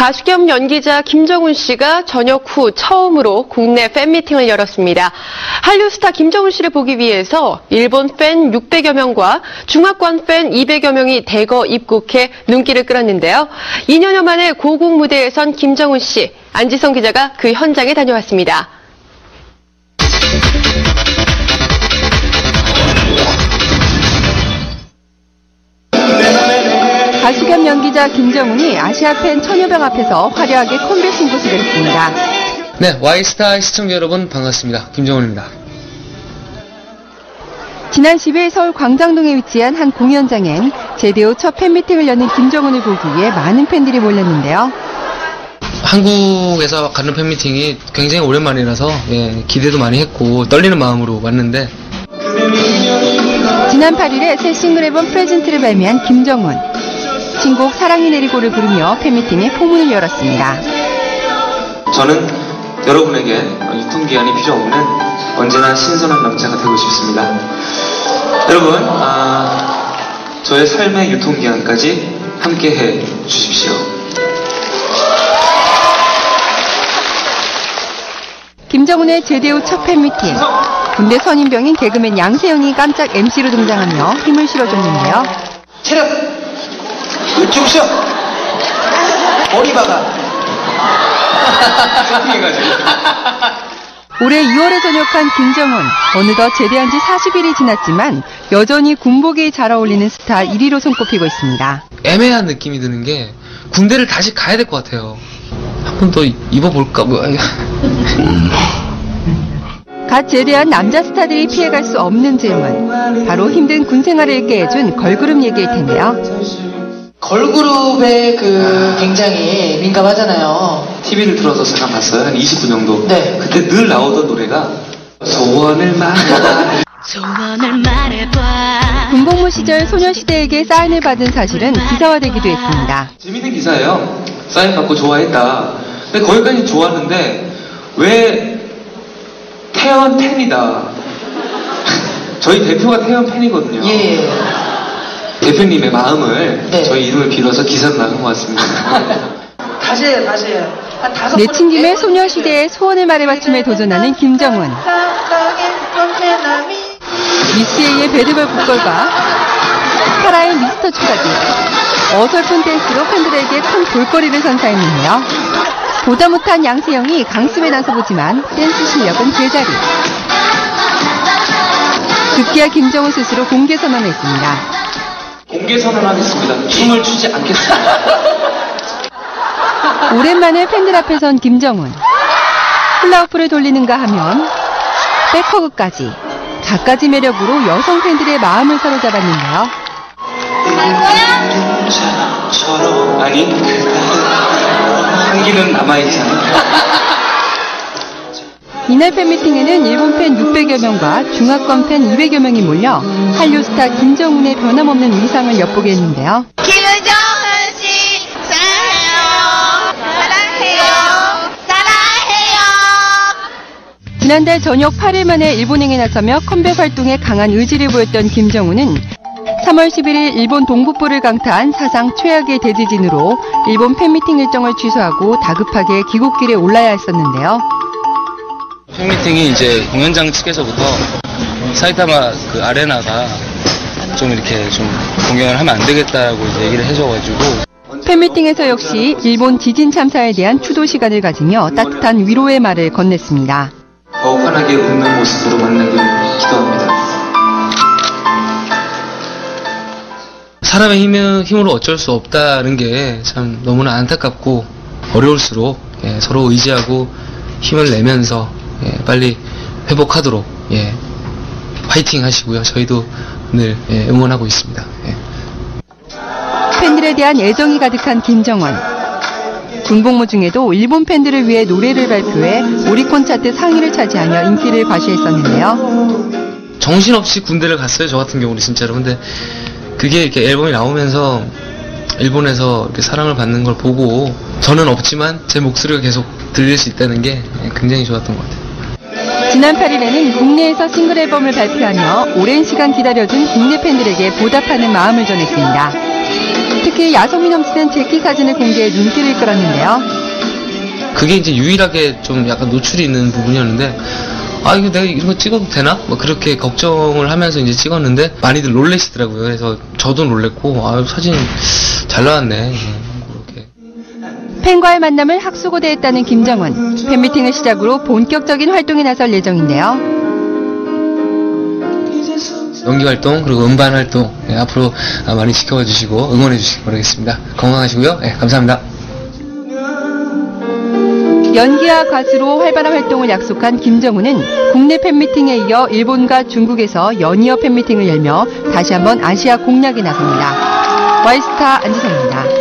가수 겸 연기자 김정훈 씨가 저녁 후 처음으로 국내 팬미팅을 열었습니다. 한류 스타 김정훈 씨를 보기 위해서 일본 팬 600여 명과 중화권 팬 200여 명이 대거 입국해 눈길을 끌었는데요. 2년여 만에 고국 무대에 선 김정훈 씨, 안지성 기자가 그 현장에 다녀왔습니다. 가수 겸 연기자 김정훈이 아시아 팬 천여 명 앞에서 화려하게 컴백 승부수를 했습니다. 네, 와이스타 시청자 여러분 반갑습니다. 김정훈입니다. 지난 10일 서울 광장동에 위치한 한 공연장엔 제대 후 첫 팬미팅을 여는 김정훈을 보기 위해 많은 팬들이 몰렸는데요. 한국에서 가는 팬미팅이 굉장히 오랜만이라서 예, 기대도 많이 했고 떨리는 마음으로 왔는데 지난 8일에 새 싱글 앨범 Present를 발매한 김정훈. 신곡 사랑이 내리고를 부르며 팬미팅에 포문을 열었습니다. 저는 여러분에게 유통기한이 필요 없는 언제나 신선한 남자가 되고 싶습니다. 여러분, 아, 저의 삶의 유통기한까지 함께 해 주십시오. 김정훈의 제대 후 첫 팬미팅. 군대 선임병인 개그맨 양세형이 깜짝 MC로 등장하며 힘을 실어줬는데요. 체력! 쭉 쉬어! 머리 박아! 올해 2월에 전역한 김정훈. 어느덧 제대한 지 40일이 지났지만 여전히 군복이 잘 어울리는 스타 1위로 손꼽히고 있습니다. 애매한 느낌이 드는 게 군대를 다시 가야 될 것 같아요. 한 번 더 입어볼까 뭐 갓 제대한 남자 스타들이 피해갈 수 없는 질문. 바로 힘든 군 생활을 잊게 해준 걸그룹 얘기일 텐데요. 걸그룹에 그 굉장히 민감하잖아요. TV를 틀어서 잠깐 봤어요. 한 20분 정도. 네. 그때 늘 나오던 노래가 소원을 말해봐. 소원을 말해봐 군복무 시절 소녀시대에게 사인을 받은 사실은 기사화되기도 했습니다. 재밌는 기사예요. 사인 받고 좋아했다. 근데 거기까지 좋았는데 왜 태연 팬이다. 저희 대표가 태연 팬이거든요. 예. 대표님의 마음을 네. 저희 이름을 빌어서 기사로 나눈 것 같습니다. 다시 해요, 다시 해요. 한 다섯 내친 김에 번 소녀시대의 소원을 말해봤춤에 도전하는 김정훈. 사랑의 번개남이 미스에이의 배드걸 국걸과 카라의 미스터 추가기. 어설픈 댄스로 팬들에게 큰 볼거리를 선사했는데요. 보다 못한 양세형이 강습에 나서보지만 댄스 실력은 제자리. 급기야 김정은 스스로 공개 선언했습니다. 공개 선언하겠습니다. 춤을 추지 않겠습니다. 오랜만에 팬들 앞에 선 김정은. 훌라후프를 돌리는가 하면 백허그까지 갖가지 매력으로 여성 팬들의 마음을 사로잡았는데요. 아니 향기는 남아있잖아. 이날 팬미팅에는 일본 팬 600여 명과 중화권 팬 200여 명이 몰려 한류 스타 김정훈의 변함없는 의상을 엿보게 했는데요. 김정은 씨 사랑해요 사랑해요 사랑해요 지난달 저녁 8일 만에 일본행에 나서며 컴백 활동에 강한 의지를 보였던 김정훈은 3월 11일 일본 동북부를 강타한 사상 최악의 대지진으로 일본 팬미팅 일정을 취소하고 다급하게 귀국길에 올라야 했었는데요. 팬미팅이 이제 공연장 측에서부터 사이타마 그 아레나가 좀 이렇게 좀 공연을 하면 안 되겠다고 이제 얘기를 해줘가지고 팬미팅에서 역시 일본 지진 참사에 대한 추도 시간을 가지며 따뜻한 위로의 말을 건넸습니다. 더욱 환하게 웃는 모습으로 만나길 기도합니다. 사람의 힘은, 힘으로 어쩔 수 없다는 게 참 너무나 안타깝고 어려울수록 예, 서로 의지하고 힘을 내면서 예, 빨리 회복하도록 예, 파이팅 하시고요. 저희도 늘 예, 응원하고 있습니다. 예. 팬들에 대한 애정이 가득한 김정원. 군복무 중에도 일본 팬들을 위해 노래를 발표해 오리콘 차트 상위를 차지하며 인기를 과시했었는데요. 정신없이 군대를 갔어요. 저 같은 경우는 진짜로. 근데 그게 이렇게 앨범이 나오면서 일본에서 이렇게 사랑을 받는 걸 보고 저는 없지만 제 목소리가 계속 들릴 수 있다는 게 굉장히 좋았던 것 같아요. 지난 8일에는 국내에서 싱글 앨범을 발표하며 오랜 시간 기다려준 국내 팬들에게 보답하는 마음을 전했습니다. 특히 야성미 넘치는 재키 사진을 공개해 눈길을 끌었는데요. 그게 이제 유일하게 좀 약간 노출이 있는 부분이었는데 아 이거 내가 이런 거 찍어도 되나? 뭐 그렇게 걱정을 하면서 이제 찍었는데 많이들 놀래시더라고요. 그래서 저도 놀랬고 아 사진 잘 나왔네. 팬과의 만남을 학수고대했다는 김정은. 팬미팅을 시작으로 본격적인 활동에 나설 예정인데요. 연기 활동 그리고 음반 활동 예, 앞으로 아, 많이 지켜봐 주시고 응원해 주시기 바라겠습니다. 건강하시고요. 예, 감사합니다. 연기와 가수로 활발한 활동을 약속한 김정은은 국내 팬미팅에 이어 일본과 중국에서 연이어 팬미팅을 열며 다시 한번 아시아 공략에 나섭니다. 와이스타 안지성입니다.